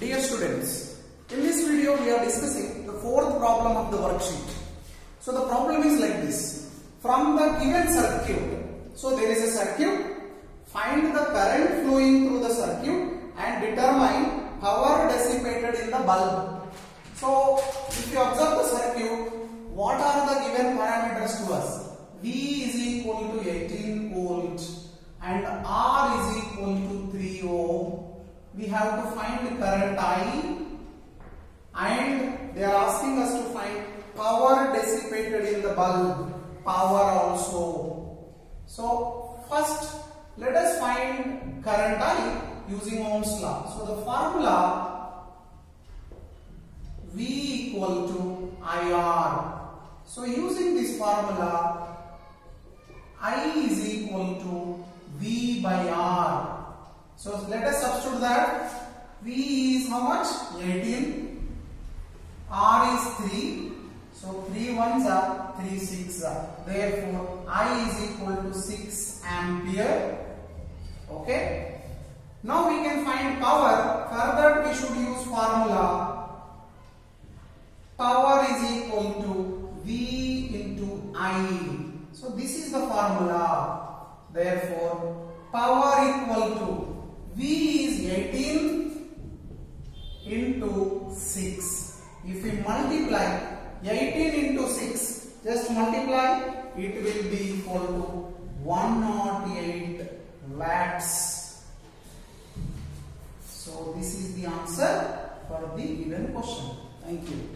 Dear students, in this video we are discussing the fourth problem of the worksheet. So the problem is like this. From the given circuit, so there is a circuit, find the current flowing through the circuit and determine power dissipated in the bulb. So if you observe the circuit, what are the given parameters to us? V is equal to 18 volt and R We have to find the current I and they are asking us to find power dissipated in the bulb, power also. So first let us find current I using Ohm's law. So the formula V equal to IR. So using this formula I is equal to V by R. So let us substitute that. V is how much? 18. R is 3. So 3 ones are 3 6 are. Therefore I is equal to 6 ampere. Okay. Now we can find power. Further we should use formula. Power is equal to V into I. So this is the formula. Therefore, power equal to V is 18 into 6. If we multiply 18 into 6, just multiply, it will be equal to 108 watts. So this is the answer for the given question. Thank you.